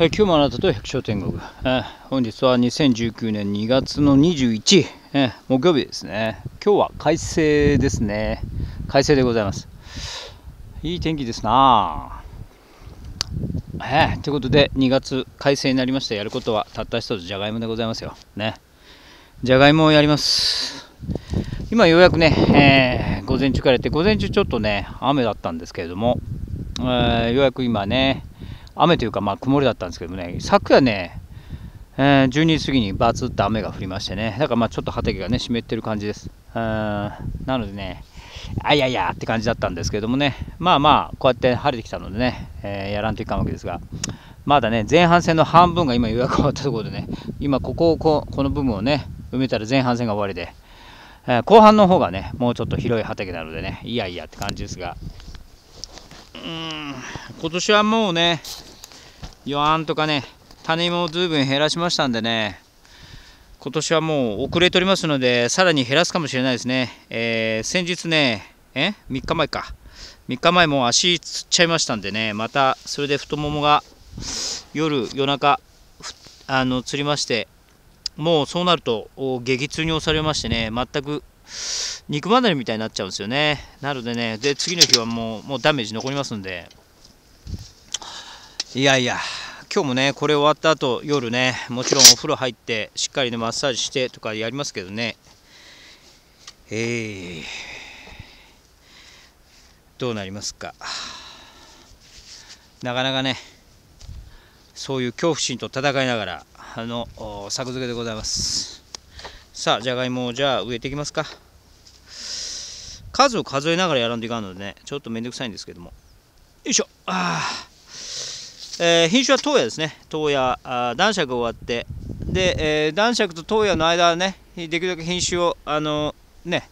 はい、今日もあなたと百姓天国、えー本日は2019年2月の21、えー木曜日ですね。今日は快晴ですね。快晴でございます。いい天気ですなえということで、2月快晴になりました。やることはたった一つ、じゃがいもでございますよ。ね。じゃがいもをやります。今ようやくね、えー午前中からやって、午前中ちょっとね、雨だったんですけれども、えーようやく今ね、雨というか、まあ、曇りだったんですけどもね、昨夜ね、えー12時過ぎにバツッと雨が降りましてね、だからまあちょっと畑がね、湿ってる感じです。なのでね、あいやいやって感じだったんですけどもね、まあまあ、こうやって晴れてきたのでね、えーやらんといかんわけですが、まだね、前半戦の半分が今予約終わったところでね、今ここをここの部分をね、埋めたら前半戦が終わりで、えー後半の方がね、もうちょっと広い畑なのでね、いやいやって感じですが、うん、今年はもうね、予案とかね、種芋をずいぶん減らしましたんでね、今年はもう遅れておりますので、さらに減らすかもしれないですね。えー先日ね、え ?3 日前か。3日前も足つっちゃいましたんでね、またそれで太ももが夜、夜中、あの釣りまして、もうそうなると激痛に押されましてね、全く肉離れみたいになっちゃうんですよね。なのでね、で次の日はもうもうダメージ残りますんで、いやいや、今日もね、これ終わった後夜ね、もちろんお風呂入って、しっかりね、マッサージしてとかやりますけどね、えー、どうなりますか。なかなかね、そういう恐怖心と戦いながら、あの、作付けでございます。さあ、じゃがいもをじゃあ植えていきますか。数を数えながらやらんといかんのでね、ちょっとめんどくさいんですけども。よいしょ。あーえー品種は東野ですね。東野、あ男爵終わって、で、えー男爵と東野の間はね、できるだけ品種を、あのね、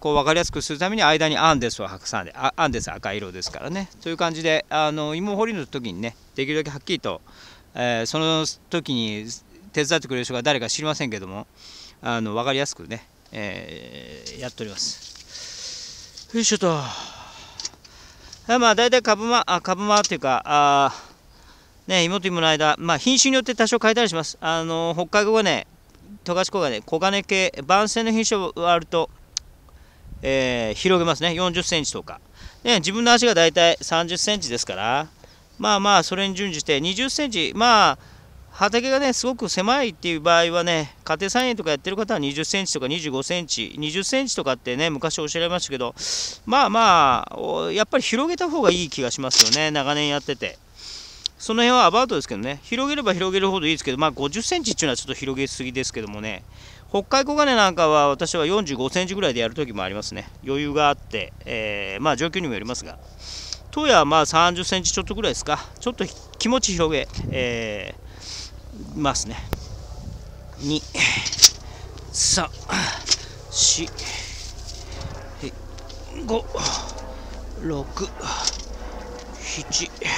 こう分かりやすくするために間にアンデスを挟んで、アンデス赤色ですからね。という感じで、あの芋掘りの時にね、できるだけはっきりと、えーその時に手伝ってくれる人が誰か知りませんけども、あの分かりやすくね、えーやっております。よいしょと。まあ大体株間、あ株間っていうか、あね、芋と芋の間、まあ、品種によって多少変えたりします。あの北海道はね、十勝黄金、黄金系、番線の品種があると、えー広げますね、40センチとか。ね、自分の足が大体30センチですから、まあまあ、それに準じて20センチ、まあ、畑がね、すごく狭いっていう場合はね、家庭菜園とかやってる方は20センチとか25センチ、20センチとかってね、昔おっしゃられましたけど、まあまあ、やっぱり広げた方がいい気がしますよね、長年やってて。その辺はアバウトですけどね、広げれば広げるほどいいですけど、まあ50センチっていうのはちょっと広げすぎですけどもね、北海黄金なんかは私は45センチぐらいでやるときもありますね。余裕があって、えーまあ状況にもよりますが、当夜はまあ30センチちょっとぐらいですか、ちょっと気持ち広げ、えーますね。2、3、4、5、6、7、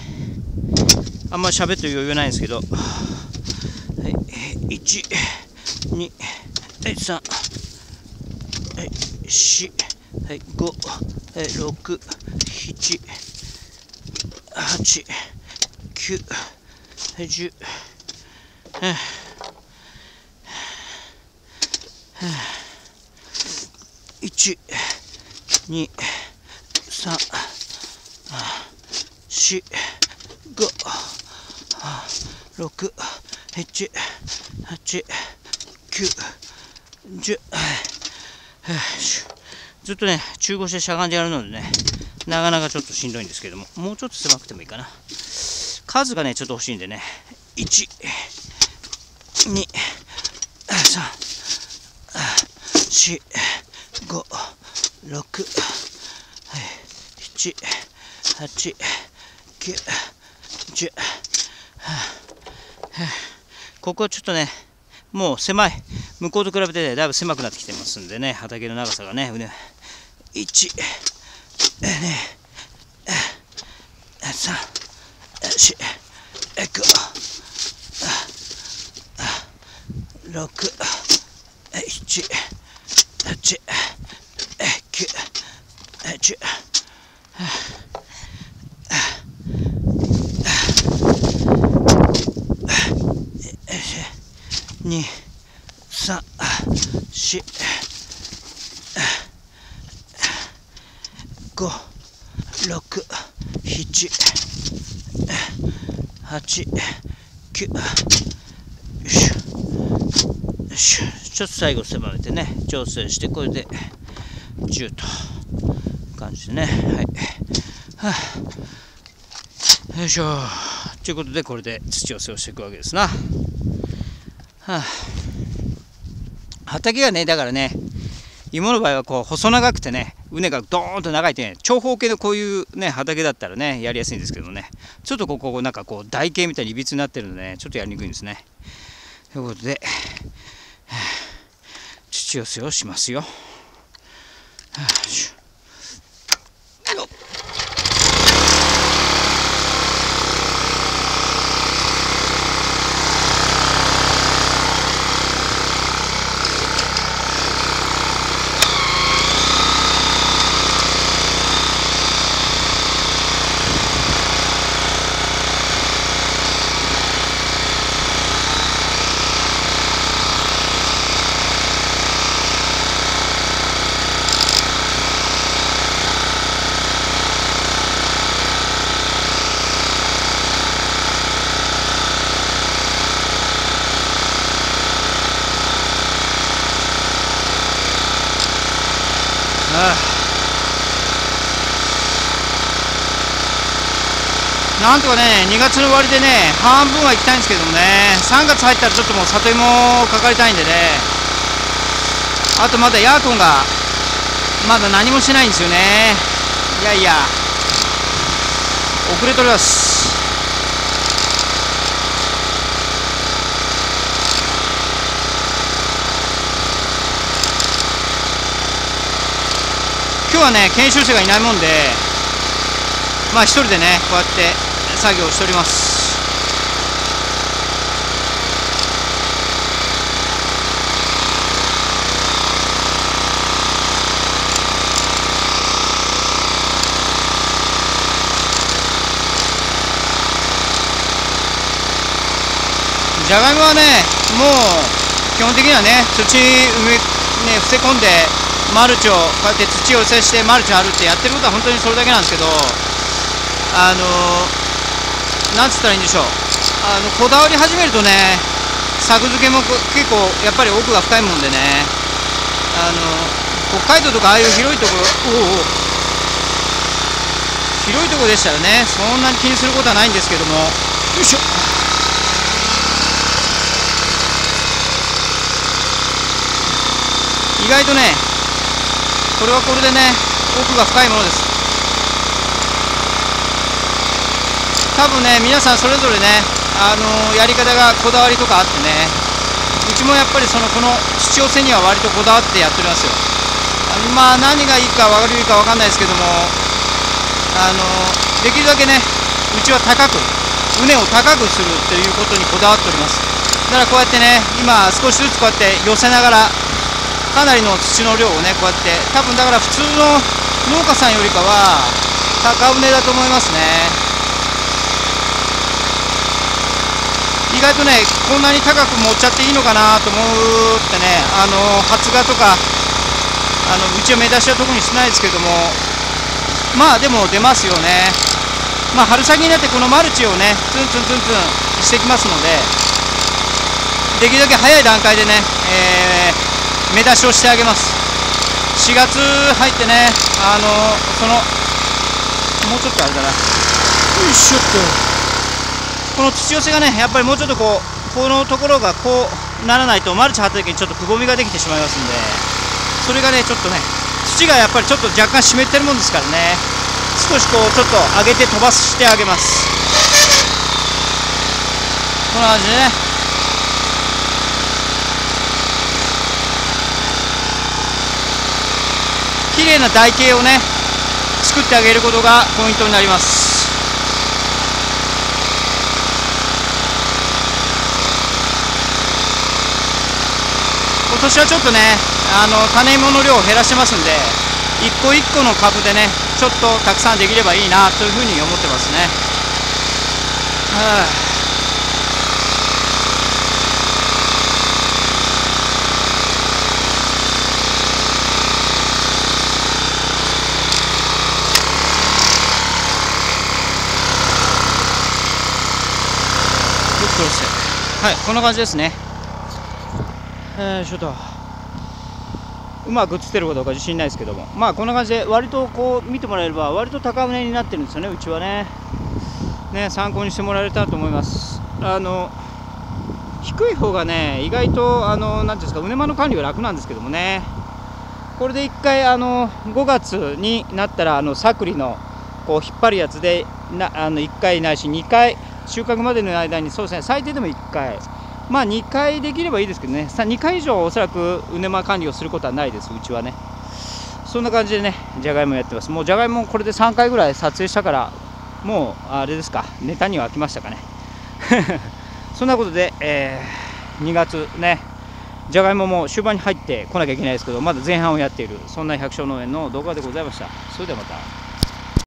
あんま喋ってる余裕ないんですけど。はい、1、2、3、はい、4、はい、5、はい、6、7、8、9、はい、10。はあはあ1、2、3、4、5、6、7、8、9、10。ずっとね、中腰でしゃがんでやるのでね、なかなかちょっとしんどいんですけども、もうちょっと狭くてもいいかな。数がね、ちょっと欲しいんでね、1、2、3、4、5、6、はい、7、8、9、10ここはちょっとねもう狭い。向こうと比べてねだいぶ狭くなってきてますんでね畑の長さがねね1 2 3 4 5 6 7 8 9 10二、三、四、五、六、七、八、九、よし。よしちょっと最後狭めてね、調整して、これで10と感じでね。はい。はあ、よいしょ。ということで、これで土寄せをしていくわけですな。はあ、畑がねだからね芋の場合はこう細長くてね畝がドーンと長いってね長方形のこういうね畑だったらねやりやすいんですけどね。ちょっとここなんかこう台形みたいにいびつになってるのでねちょっとやりにくいんですね。ということで、はあ、土寄せをしますよ、なんとかね2月の終わりでね半分は行きたいんですけどもね。3月入ったらちょっともう里芋かかりたいんでね。あとまだヤーコンがまだ何もしないんですよね。いやいや。遅れております。今日はね研修生がいないもんでまあ一人でねこうやって作業しております。じゃがいもはねもう基本的にはね土埋めね伏せ込んでマルチをこうやって土を寄せしてマルチを張るってやってることは本当にそれだけなんですけどあのなんつったらいいんでしょう。あのこだわり始めるとね作付けも結構やっぱり奥が深いもんでね。あの北海道とかああいう広いところおお広いところでしたらね。そんなに気にすることはないんですけども。よいしょ。意外とねこれはこれでね奥が深いものです。多分ね皆さんそれぞれねあのやり方がこだわりとかあってねうちもやっぱりそのこの土寄せには割とこだわってやっておりますよ。まあ何がいいか悪いか分かんないですけどもあのできるだけねうちは高く畝を高くするということにこだわっております。だからこうやってね今少しずつこうやって寄せながらかなりの土の量をねこうやって多分だから普通の農家さんよりかは高畝だと思いますね。意外とねこんなに高く持っちゃっていいのかなと思ってねあの発芽とかあのうちは目出しは特にしないですけどもまあでも出ますよね。まあ春先になってこのマルチをねツンツンツンツンしてきますのでできるだけ早い段階でね、えー、目出しをしてあげます。4月入ってねあのそのもうちょっとあれだな。よいしょっと。この土寄せがねやっぱりもうちょっとこうこのところがこうならないとマルチ張った時にちょっとくぼみができてしまいますんでそれがねちょっとね土がやっぱりちょっと若干湿ってるもんですからね。少しこうちょっと上げて飛ばしてあげます。こんな感じでね。綺麗な台形をね作ってあげることがポイントになります。今年はちょっとねあの種芋の量を減らしてますんで一個一個の株でねちょっとたくさんできればいいなというふうに思ってますね、はあはいこんな感じですね。えー、ちょっと。うまく映ってるかどうか自信ないですけども。まあこんな感じで割とこう見てもらえれば割と高値になってるんですよねうちはね。ね参考にしてもらえたらと思います。あの低い方がね意外とあの何ですか畝間の管理が楽なんですけどもね。これで1回あの5月になったらあのサクリのこう引っ張るやつでなあの1回ないし2回収穫までの間にそうですね最低でも1回。まあ2回できればいいですけどね。2回以上おそらく畝間管理をすることはないです。うちはね。そんな感じでねじゃがいもやってます。もうじゃがいもこれで3回ぐらい撮影したからもうあれですか。ネタには飽きましたかね。そんなことで、えー、2月ねじゃがいもも終盤に入ってこなきゃいけないですけどまだ前半をやっているそんな百姓農園の動画でございました。それではまた。